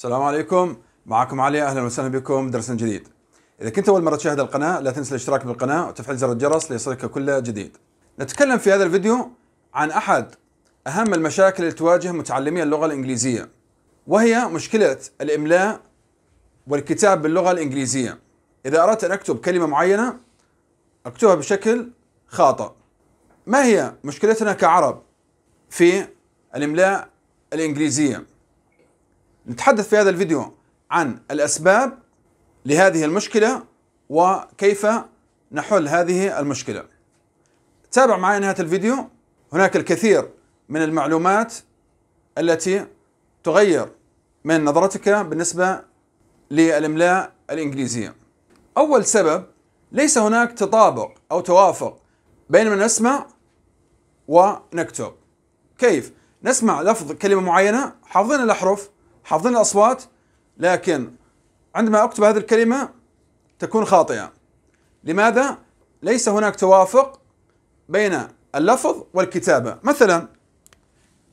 السلام عليكم معكم علي أهلا وسهلا بكم درس جديد. إذا كنت أول مرة تشاهد القناة لا تنسى الاشتراك بالقناة وتفعيل زر الجرس ليصلك كل جديد. نتكلم في هذا الفيديو عن أحد أهم المشاكل اللي تواجه متعلمي اللغة الإنجليزية وهي مشكلة الإملاء والكتاب باللغة الإنجليزية. إذا أردت أن أكتب كلمة معينة أكتبها بشكل خاطئ. ما هي مشكلتنا كعرب في الإملاء الإنجليزية؟ نتحدث في هذا الفيديو عن الأسباب لهذه المشكلة وكيف نحل هذه المشكلة. تابع معي نهاية الفيديو هناك الكثير من المعلومات التي تغير من نظرتك بالنسبة للإملاء الإنجليزية. أول سبب ليس هناك تطابق أو توافق بين ما نسمع ونكتب. كيف؟ نسمع لفظ كلمة معينة حافظين الأحرف حافظين الأصوات لكن عندما أكتب هذه الكلمة تكون خاطئة. لماذا؟ ليس هناك توافق بين اللفظ والكتابة، مثلا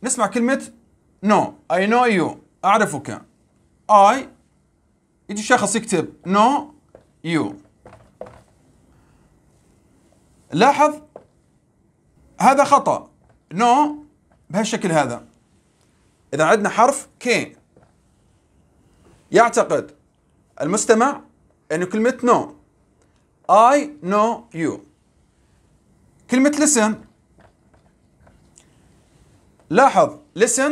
نسمع كلمة نو اي نو يو أعرفك. اي يجي شخص يكتب no you لاحظ هذا خطأ. no بهالشكل هذا. إذا عندنا حرف k يعتقد المستمع أن كلمة know I know you. كلمة listen. لاحظ listen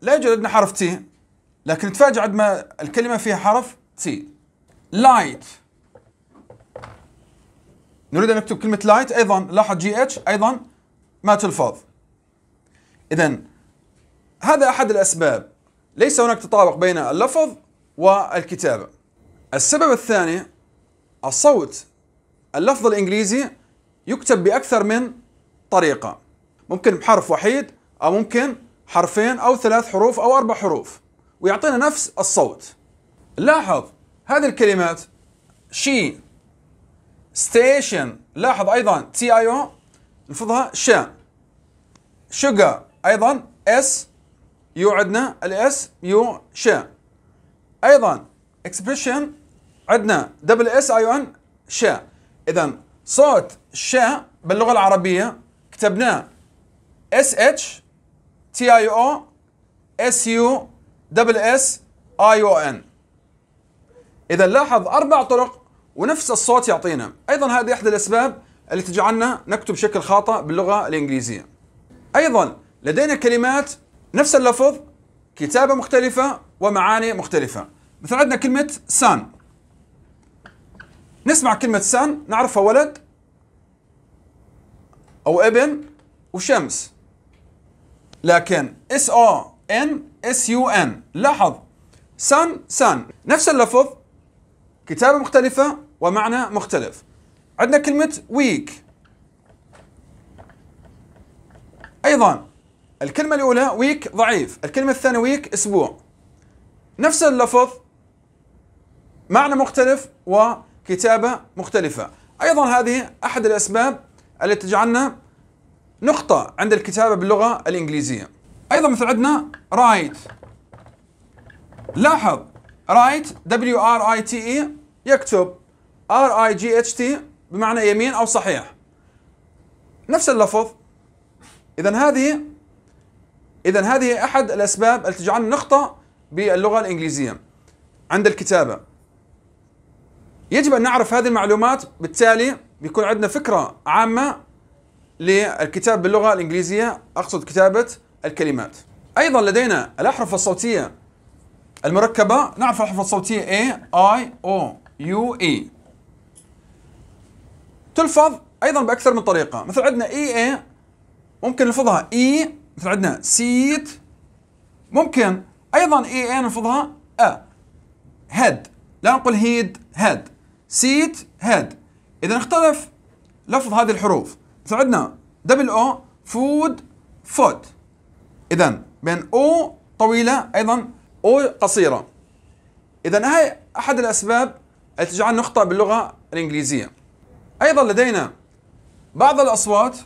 لا يوجد عندنا حرف t لكن نتفاجأ عندما الكلمة فيها حرف t light. نريد أن نكتب كلمة light أيضا. لاحظ جي اتش أيضا ما تلفظ. إذا هذا أحد الأسباب. ليس هناك تطابق بين اللفظ والكتابة السبب الثاني الصوت. اللفظ الإنجليزي يكتب بأكثر من طريقة. ممكن بحرف وحيد أو ممكن حرفين أو ثلاث حروف أو أربع حروف. ويعطينا نفس الصوت. لاحظ هذه الكلمات she station. لاحظ أيضا ti أو نلفظها شا sugar أيضا s. u عندنا ال su شا أيضا expression عندنا double s i on شا اذا صوت شا باللغة العربية كتبناه sh ti أو su double s i on اذا لاحظ أربع طرق ونفس الصوت يعطينا. أيضا هذه إحدى الأسباب اللي تجعلنا نكتب بشكل خاطئ باللغة الإنجليزية. أيضا لدينا كلمات نفس اللفظ كتابة مختلفة ومعاني مختلفة. مثل عندنا كلمة son نسمع كلمة sun نعرفها ولد أو ابن وشمس. لكن s o n s u n لاحظ. son sun نفس اللفظ كتابة مختلفة ومعنى مختلف. عندنا كلمة weak أيضا. الكلمة الأولى weak ضعيف الكلمة الثانية week أسبوع. نفس اللفظ معنى مختلف وكتابة مختلفة. أيضا هذه أحد الأسباب التي تجعلنا نخطأ عند الكتابة باللغة الإنجليزية. أيضا مثل عندنا write لاحظ write W R I T E يكتب R I G H T بمعنى يمين أو صحيح. نفس اللفظ. اذا هذه اذا هذه أحد الأسباب التي تجعلنا نخطأ باللغة الإنجليزية. عند الكتابة. يجب أن نعرف هذه المعلومات بالتالي بيكون عندنا فكرة عامة للكتاب باللغة الإنجليزية أقصد كتابة الكلمات. أيضا لدينا الاحرف الصوتية المركبة. نعرف الأحرف الصوتية A I O U E. تلفظ أيضا بأكثر من طريقة. مثل عندنا E A ممكن نلفظها E مثل عندنا set ممكن أيضا E A نلفظها أ head. لا نقول هيد head. set head. إذا نختلف لفظ هذه الحروف. مثل عندنا double O food food إذا بين أو طويلة أيضا أو قصيرة. إذا هاي أحد الأسباب التي تجعلنا نخطا باللغة الإنجليزية. أيضا لدينا بعض الأصوات.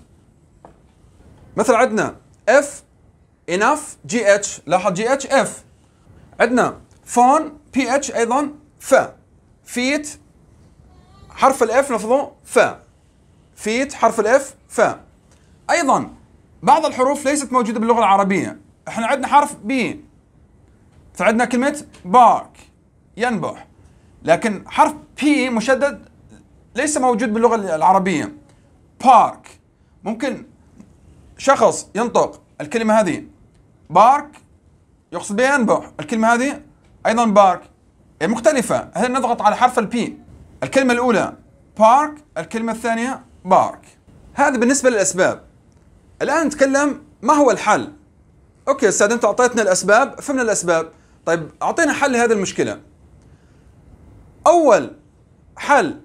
مثل عندنا F enough G H لاحظ G H F عندنا phone P H أيضا ف. feet حرف ال F لفظه ف. feet حرف ال F ف. أيضا بعض الحروف ليست موجودة باللغة العربية. إحنا عندنا حرف P فعندنا كلمة park ينبح. لكن حرف بي مشدد ليس موجود باللغة العربية. بارك ممكن شخص ينطق الكلمة هذه بارك يقصد بها ينبح. الكلمة هذه أيضا بارك. يعني مختلفة. هل نضغط على حرف البي الكلمة الأولى بارك الكلمة الثانية بارك. هذا بالنسبة للأسباب. الآن نتكلم ما هو الحل؟ okay أستاذ انت أعطيتنا الأسباب فهمنا الأسباب. طيب أعطينا حل لهذه المشكلة. أول حل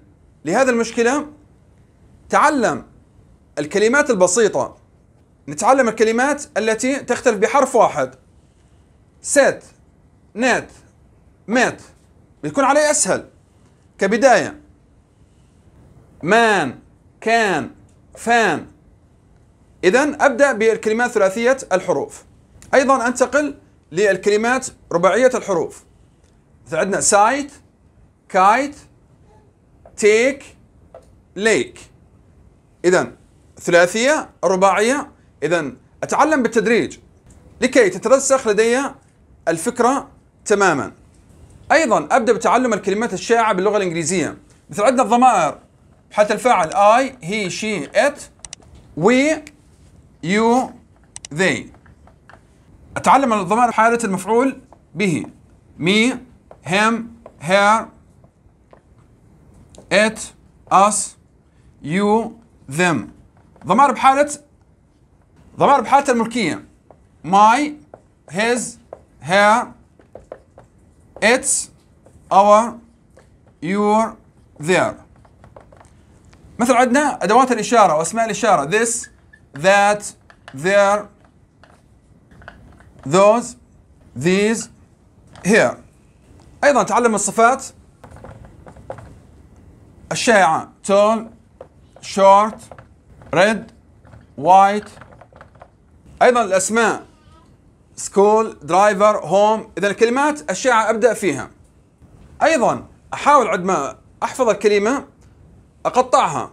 لهذه المشكلة تعلم الكلمات البسيطة. نتعلم الكلمات التي تختلف بحرف واحد. set net mat. بيكون عليه أسهل. كبداية. man can fan اذا أبدأ بالكلمات ثلاثية الحروف. أيضا أنتقل للكلمات رباعية الحروف. عندنا site kite take lake. اذا ثلاثية رباعية اذا أتعلم بالتدريج لكي تترسخ لدي الفكرة تماما. أيضا أبدأ بتعلم الكلمات الشائعة باللغة الإنجليزية. مثل عندنا الضمائر. بحالة الفاعل I he she it we you they أتعلم الضمائر بحالة المفعول به. me him her it us you them ضمائر بحالة ضمائر بحالة الملكية. my his her its our your their. مثل عندنا أدوات الإشارة وأسماء الإشارة. This that there those these here. أيضا تعلم الصفات. الشائعة tall short red white أيضا الأسماء. school driver home إذا الكلمات الشائعه أبدأ فيها. أيضا أحاول عندما أحفظ الكلمة أقطعها.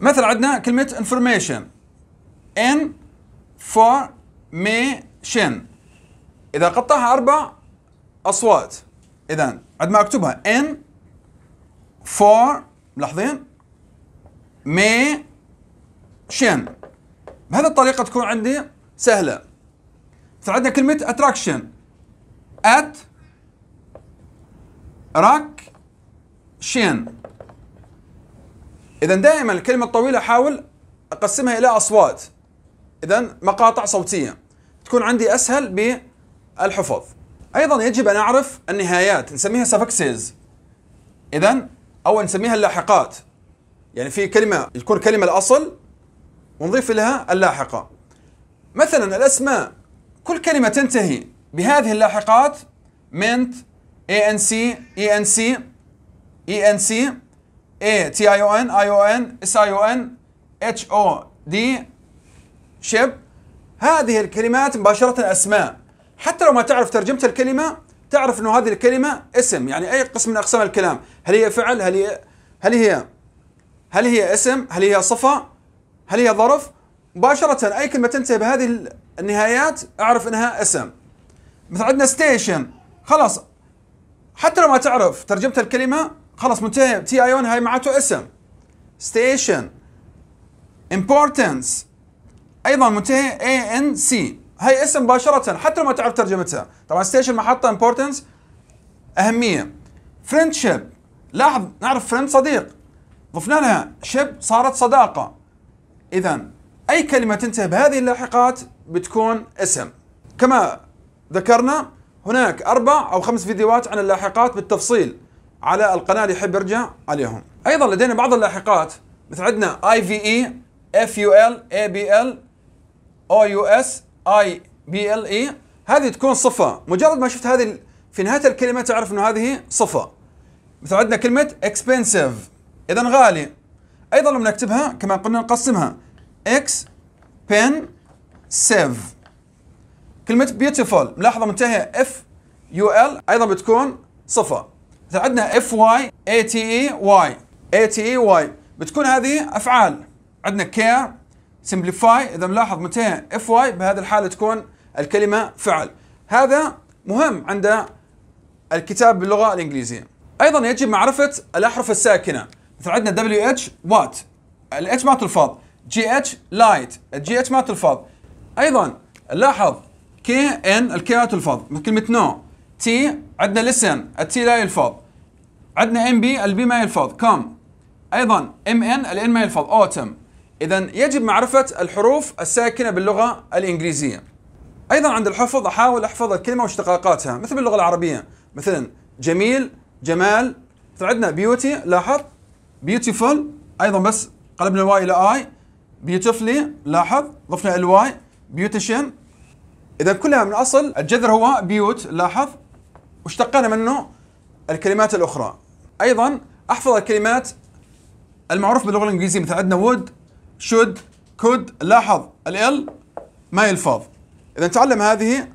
مثلا عندنا كلمة information. Information إذا قطعها أربع أصوات. إذا عندما أكتبها. in for ملاحظين؟ ma tion بهذه الطريقة تكون عندي سهلة. عندنا كلمة attraction at trac tion. اذا دائما الكلمة الطويلة أحاول أقسمها إلى أصوات. اذا مقاطع صوتية. تكون عندي أسهل بالحفظ. أيضا يجب أن أعرف النهايات. نسميها suffixes اذا أو نسميها اللاحقات. يعني في كلمة يكون كلمة الأصل ونضيف لها اللاحقة. مثلا الأسماء كل كلمة تنتهي بهذه اللاحقات ان اس اي أو ان اتش أو دي شيب. هذه الكلمات مباشرة أسماء. حتى لو ما تعرف ترجمة الكلمة تعرف إنه هذه الكلمة اسم يعني أي قسم من أقسام الكلام. هل هي فعل؟ هل هي هل هي هل هي اسم؟ هل هي صفة؟ هل هي ظرف؟ مباشرة أي كلمة تنتهي بهذه النهايات أعرف إنها اسم. مثل عندنا station خلاص. حتى لو ما تعرف ترجمة الكلمة خلاص منتهي. T I هاي معناته اسم. station importance أيضا منتهي. A N C هاي اسم مباشرة حتى لو ما تعرف ترجمتها. طبعا station محطة importance أهمية. friendship لاحظ نعرف friend صديق. ضفنا لها. ship صارت صداقة. اذا أي كلمة تنتهي بهذه اللاحقات بتكون اسم كما ذكرنا هناك أربع أو خمس فيديوهات عن اللاحقات بالتفصيل على القناة اللي يحب يرجع عليهم. أيضا لدينا بعض اللاحقات مثل عندنا S A B L E هذه تكون صفة مجرد ما شفت هذه في نهاية الكلمة تعرف إنه هذه صفة. مثل عندنا كلمة expensive اذا غالي. أيضا لما نكتبها كما قلنا نقسمها. ex pen sive كلمة beautiful. ملاحظة منتهية. F U L أيضا بتكون صفه مثلا عندنا F Y A T E Y A T E Y بتكون هذه أفعال. عندنا care simplify إذا ملاحظ منتهى F Y بهذه الحالة تكون الكلمة فعل. هذا مهم عند الكتاب باللغة الإنجليزية. أيضا يجب معرفة الأحرف الساكنة. عندنا دبليو اتش وات الاتش ما تلفظ جي اتش لايت الجي اتش ما تلفظ أيضا لاحظ K N ال K لا تلفظ مثل كلمة know T عندنا listen ال T لا يلفظ عندنا M B ال B ما يلفظ comb أيضا M N ال N ما يلفظ autumn اذا يجب معرفة الحروف الساكنة باللغة الإنجليزية. أيضا عند الحفظ أحاول أحفظ الكلمة واشتقاقاتها مثل باللغة العربية. مثلا جميل جمال. عندنا beauty لاحظ. beautiful أيضا بس قلبنا ال Y إلى I. beautifully لاحظ. ضفنا ال Y beautician إذا كلها من أصل الجذر هو beaut لاحظ. واشتقنا منه الكلمات الأخرى. أيضا أحفظ الكلمات المعروف باللغة الإنجليزية مثل عندنا would should could لاحظ. L ما يلفظ. إذا نتعلم هذه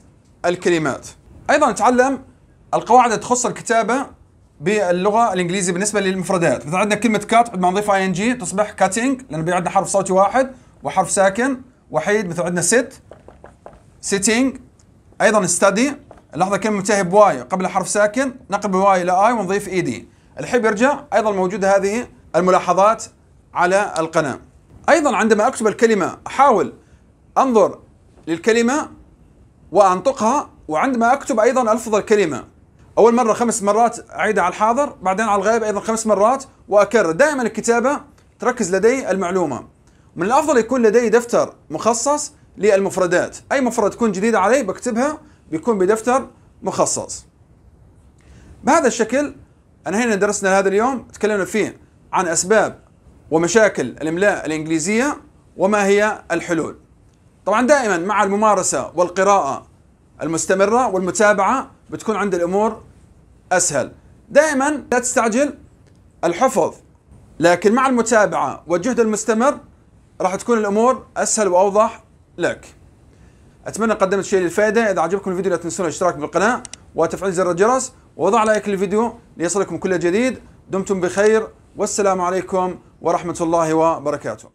الكلمات. أيضا نتعلم القواعد التي تخص الكتابة باللغة الإنجليزية بالنسبة للمفردات. مثلا عندنا كلمة cut بعد ما نضيف I N G تصبح cutting لأن عندنا حرف صوتي واحد وحرف ساكن. وحيد مثل عندنا sit sitting أيضا study لحظه كلمه منتهي ب Y قبل حرف ساكن نقلب ال Y إلى I ونضيف E D الحين يرجع أيضا موجودة هذه الملاحظات على القناة. أيضا عندما أكتب الكلمة أحاول أنظر للكلمة وأنطقها وعندما أكتب أيضا ألفظ الكلمة. أول مرة خمس مرات اعيدها على الحاضر بعدين على الغائب أيضا خمس مرات وأكرر. دائما الكتابة تركز لدي المعلومة. من الأفضل يكون لدي دفتر مخصص للمفردات. أي مفرد تكون جديده علي بكتبها بيكون بدفتر مخصص. بهذا الشكل أنهينا درسنا هذا اليوم. تكلمنا فيه عن أسباب ومشاكل الإملاء الإنجليزية وما هي الحلول. طبعا دائما مع الممارسة والقراءة المستمرة والمتابعة بتكون عند الأمور أسهل. دائما لا تستعجل الحفظ لكن مع المتابعة والجهد المستمر راح تكون الأمور أسهل وأوضح لك. أتمنى قدمت شيء للفائدة. إذا عجبكم الفيديو لا تنسون الاشتراك بالقناه وتفعيل زر الجرس ووضع لايك للفيديو ليصلكم كل جديد. دمتم بخير والسلام عليكم ورحمة الله وبركاته.